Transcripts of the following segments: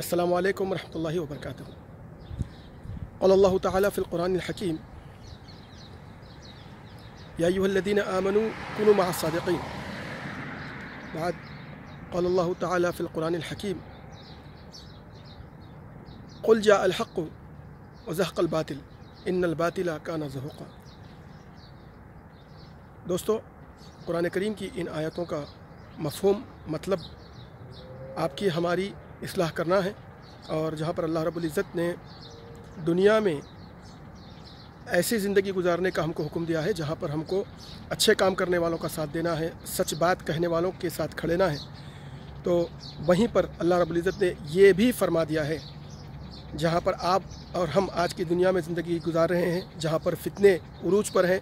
अस्सलाम वालेकुम रहमतुल्लाहि व बरकातुहू क़ल अल्लाह तआला फ़िल क़ुरानिल हकीम या अय्युहल्लज़ीना आमनू कुनू मअस सादिक़ीन बाद क़ल अल्लाह तआला फ़िल क़ुरानिल हकीम क़ुल जाअल हक़्क़ व ज़हक़ल बातिल इन्नल बातिला काना ज़हूक़ा दोस्तों कुरान करीम की इन आयतों का मफहूम मतलब आपकी हमारी इसलाह करना है। और जहाँ पर अल्लाह रब्बुल इज़्ज़त ने दुनिया में ऐसी ज़िंदगी गुजारने का हमको हुक्म दिया है, जहाँ पर हमको अच्छे काम करने वालों का साथ देना है, सच बात कहने वालों के साथ खड़ेना है। तो वहीं पर अल्लाह रब्बुल इज़्ज़त ने ये भी फरमा दिया है, जहाँ पर आप और हम आज की दुनिया में ज़िंदगी गुजार रहे हैं, जहाँ पर फितने उरूज पर हैं,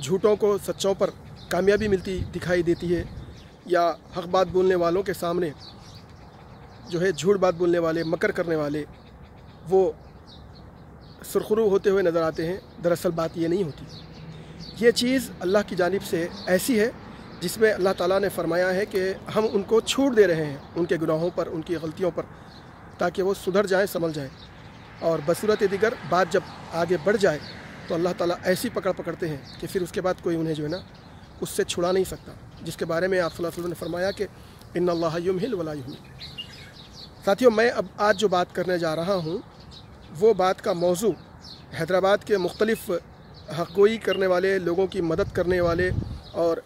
झूठों को सच्चों पर कामयाबी मिलती दिखाई देती है, या हक बात बोलने वालों के सामने जो है झूठ बात बोलने वाले, मकर करने वाले, वो सुरखरू होते हुए नज़र आते हैं। दरअसल बात ये नहीं होती। ये चीज़ अल्लाह की जानिब से ऐसी है, जिसमें अल्लाह ताला ने फरमाया है कि हम उनको छूट दे रहे हैं, उनके गुनाहों पर, उनकी गलतियों पर, ताकि वो सुधर जाएँ समझ जाएँ। और बसूरत दिगर बात जब आगे बढ़ जाए तो अल्लाह ताला ऐसी पकड़ पकड़ते हैं कि फिर उसके बाद कोई उन्हें जो है ना, उससे छुड़ा नहीं सकता। जिसके बारे में आप सल्लल्लाहु अलैहि वसल्लम ने फरमाया कि इन अल्लाह युमहिल वला युमहिल साथियों, मैं अब आज जो बात करने जा रहा हूँ, वो बात का मौजू हैदराबाद के मुख्तलिफ़ हकोई करने वाले, लोगों की मदद करने वाले और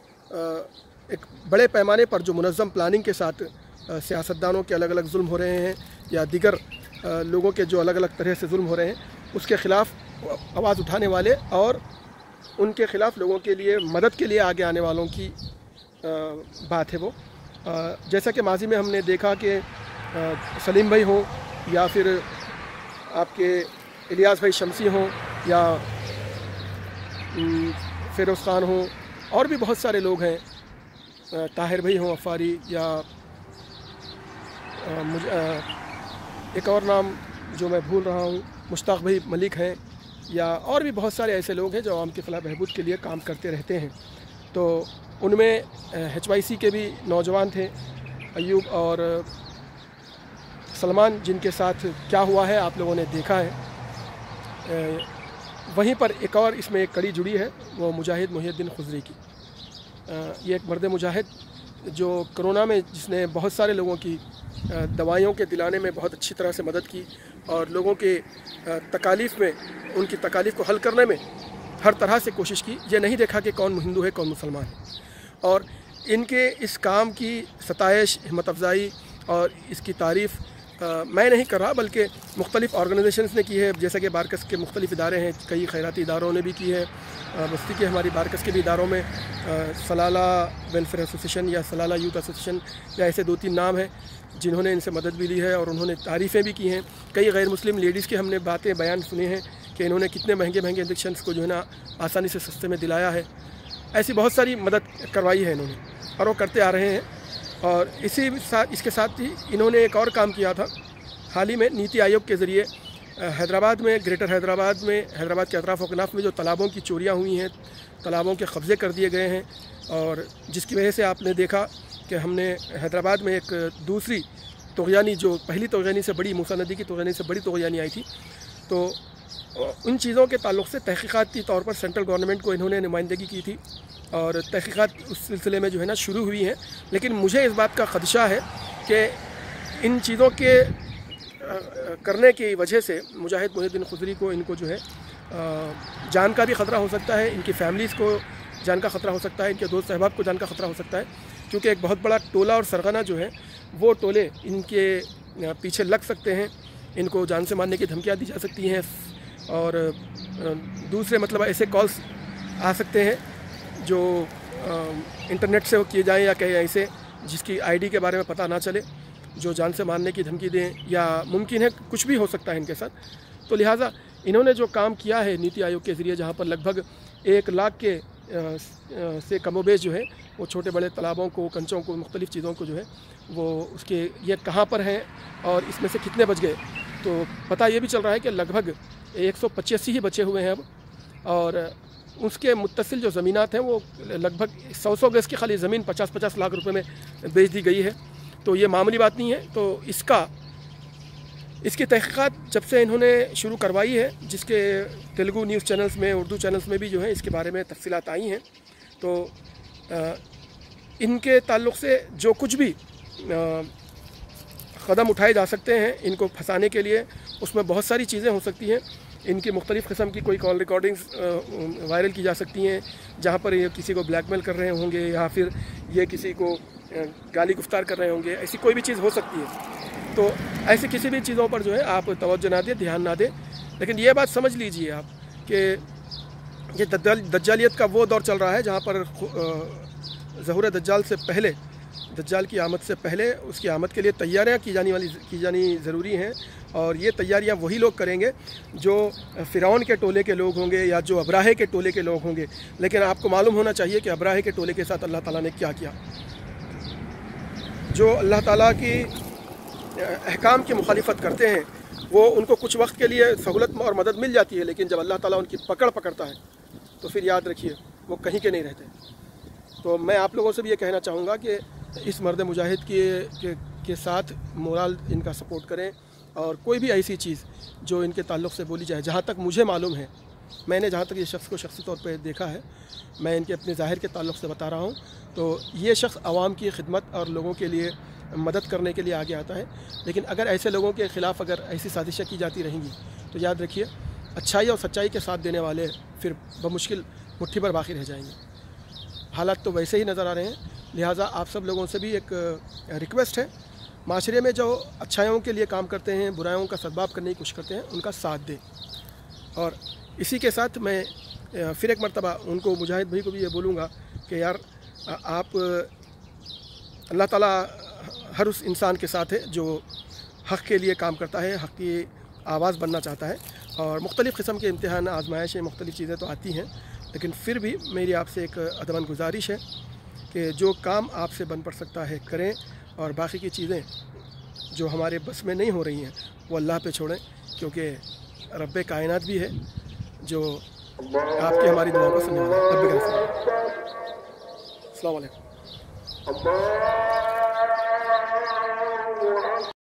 एक बड़े पैमाने पर जो मुनज़म प्लानिंग के साथ सियासतदानों के अलग अलग जुल्म हो रहे हैं या दिगर लोगों के जो अलग अलग तरह से जुल्म हो रहे हैं, उसके ख़िलाफ़ आवाज़ उठाने वाले और उनके ख़िलाफ़ लोगों के लिए, मदद के लिए आगे आने वालों की बात है वो। जैसा कि माजी में हमने देखा कि सलीम भाई हों या फिर आपके इलियास भाई शमसी हों या फ़िरोज़ ख़ान हों, और भी बहुत सारे लोग हैं। ताहिर भाई हों, अफारी या मुझे एक और नाम जो मैं भूल रहा हूँ, मुश्ताक भाई मलिक हैं या और भी बहुत सारे ऐसे लोग हैं जो आवाम के फ़लाह बहबूद के लिए काम करते रहते हैं। तो उनमें एच वाई सी के भी नौजवान थे, अयूब और सलमान, जिनके साथ क्या हुआ है, आप लोगों ने देखा है। वहीं पर एक और इसमें एक कड़ी जुड़ी है, वो मुजाहिद मुहिद्दीन खुजरी की। ये एक मर्द मुजाहिद, जो कोरोना में जिसने बहुत सारे लोगों की दवाइयों के दिलाने में बहुत अच्छी तरह से मदद की और लोगों के तकालीफ़ में, उनकी तकालीफ़ को हल करने में हर तरह से कोशिश की। ये नहीं देखा कि कौन हिंदू है, कौन मुसलमान है। और इनके इस काम की सताइश, हिम्मत अफजाई और इसकी तारीफ़ मैं नहीं कर रहा, बल्कि मुख्तलिफ़ ऑर्गेनाइजेशंस ने की है। जैसा कि बारकस के मुख्तलिफ़ इदारे हैं, कई खैराती इदारों ने भी की है। बस्ती के हमारी बारकस के भी इदारों में सलाला वेलफेयर एसोसिएशन या सलाला यूथ एसोसिएशन या ऐसे दो तीन नाम हैं, जिन्होंने इनसे मदद भी ली है और उन्होंने तारीफ़ें भी की हैं। कई गैर मुस्लिम लेडीज़ के हमने बातें बयान सुने हैं कि इन्होंने कितने महँगे महँगे इंजेक्शन को जो है ना, आसानी से सस्ते में दिलाया है। ऐसी बहुत सारी मदद करवाई है इन्होंने और वो करते आ रहे हैं। और इसी साथ, इसके साथ ही इन्होंने एक और काम किया था। हाल ही में नीति आयोग के ज़रिए हैदराबाद में, ग्रेटर हैदराबाद में, हैदराबाद के अतराफ़ वकनाफ में जो तालाबों की चोरियाँ हुई हैं, तालाबों के कब्ज़े कर दिए गए हैं और जिसकी वजह से आपने देखा कि हमने हैदराबाद में एक दूसरी तोगयानी, जो पहली तोगयानी से बड़ी, मूसा नदी की तोगयानी से बड़ी तोगयानी आई थी तो उन चीज़ों के ताल्लुक से तहकीक़ात तौर पर सेंट्रल गवर्नमेंट को इन्होंने नुमाइंदगी की थी। और तहकीक़ात उस सिलसिले में जो है ना शुरू हुई हैं। लेकिन मुझे इस बात का ख़दशा है कि इन चीज़ों के करने की वजह से मुजाहिद मुहिद्दीन खुजरी को इनको जो है जान का भी ख़तरा हो सकता है, इनकी फैमिलीज़ को जान का ख़तरा हो सकता है, इनके दोस्त अहबाब को जान का ख़तरा हो सकता है, क्योंकि एक बहुत बड़ा टोला और सरगना जो है, वो टोले इनके पीछे लग सकते हैं, इनको जान से मारने की धमकियाँ दी जा सकती हैं, और दूसरे मतलब ऐसे कॉल्स आ सकते हैं। जो इंटरनेट से किए जाएँ या कहीं ऐसे जिसकी आईडी के बारे में पता ना चले, जो जान से मारने की धमकी दें या मुमकिन है, कुछ भी हो सकता है इनके साथ। तो लिहाजा, इन्होंने जो काम किया है नीति आयोग के ज़रिए, जहाँ पर लगभग एक लाख के से कमोबेश जो है, वो छोटे बड़े तालाबों को, कंचों को, मुख्तलिफ़ चीज़ों को जो है, वो उसके, ये कहाँ पर हैं और इसमें से कितने बच गए। तो पता ये भी चल रहा है कि लगभग एक सौ पचासी ही बचे हुए हैं अब और उसके मुतसिल जो ज़मीनात हैं, वो लगभग सौ सौ गज़ की खाली ज़मीन पचास पचास लाख रुपए में बेच दी गई है। तो ये मामूली बात नहीं है। तो इसका, इसकी तहकीक़ात जब से इन्होंने शुरू करवाई है, जिसके तेलुगु न्यूज़ चैनल्स में, उर्दू चैनल्स में भी जो है, इसके बारे में तफसीत आई हैं। तो इनके ताल्लुक़ से जो कुछ भी कदम उठाए जा सकते हैं इनको फंसाने के लिए उसमें बहुत सारी चीज़ें हो सकती हैं। इनकी मुख्तलिफ़ किस्म की कोई कॉल रिकॉर्डिंग्स वायरल की जा सकती हैं, जहाँ पर ये किसी को ब्लैकमेल कर रहे होंगे या फिर ये किसी को गाली गुफ्तार कर रहे होंगे, ऐसी कोई भी चीज़ हो सकती है। तो ऐसी किसी भी चीज़ों पर जो है आप तवज्जो ना दें, ध्यान ना दें। लेकिन ये बात समझ लीजिए आप कि ये दज्जालियत का वो दौर चल रहा है जहाँ पर जहूर दज्जाल से पहले दज्जाल की आमद से पहले उसकी आमद के लिए तैयारियाँ की जाने वाली, की जानी ज़रूरी हैं और ये तैयारियाँ वही लोग करेंगे जो फ़िरौन के टोले के लोग होंगे या जो अब्राहे के टोले के लोग होंगे। लेकिन आपको मालूम होना चाहिए कि अब्राहे के टोले के साथ अल्लाह ताला ने क्या किया। जो अल्लाह ताला की अहकाम की मुखालफत करते हैं, वो उनको कुछ वक्त के लिए सहूलत और मदद मिल जाती है, लेकिन जब अल्लाह ताला उनकी पकड़ पकड़ता है तो फिर याद रखिए, वो कहीं के नहीं रहते। तो मैं आप लोगों से भी ये कहना चाहूँगा कि इस मर्द मुजाहिद के, के के साथ मोरल इनका सपोर्ट करें और कोई भी ऐसी चीज़ जो इनके ताल्लुक़ से बोली जाए जहाँ तक मुझे मालूम है मैंने जहाँ तक ये शख्स को शख्सी तौर पर देखा है मैं इनके अपने ज़ाहिर के ताल्लुक़ से बता रहा हूँ। तो ये शख्स आवाम की खिदमत और लोगों के लिए मदद करने के लिए आगे आता है। लेकिन अगर ऐसे लोगों के ख़िलाफ़ अगर ऐसी साजिशें की जाती रहेंगी तो याद रखिए अच्छाई और सच्चाई के साथ देने वाले फिर बमुश्किल मुट्ठी पर बाकी रह जाएँगे। हालात तो वैसे ही नज़र आ रहे हैं लिहाजा आप सब लोगों से भी एक रिक्वेस्ट है। माशरे में जो अच्छाइयों के लिए काम करते हैं, बुराइयों का सदभाव करने की कोशिश करते हैं, उनका साथ दें। और इसी के साथ मैं फिर एक मरतबा उनको, मुजाहिद भाई को भी ये बोलूँगा कि यार आप अल्लाह ताला हर उस इंसान के साथ है जो हक़ के लिए काम करता है, हक़ की आवाज़ बनना चाहता है। और मुख्तलिफ़ किस्म के इम्तहान, आजमाइशें, मुख्तलिफ़ चीज़ें तो आती हैं, लेकिन फिर भी मेरी आपसे एक अदमन गुजारिश है कि जो काम आपसे बन पड़ सकता है, करें और बाकी की चीज़ें जो हमारे बस में नहीं हो रही हैं, वो अल्लाह पे छोड़ें, क्योंकि रब कायनात भी है, जो आपकी हमारी दुआ को सुनने वाला है। रब का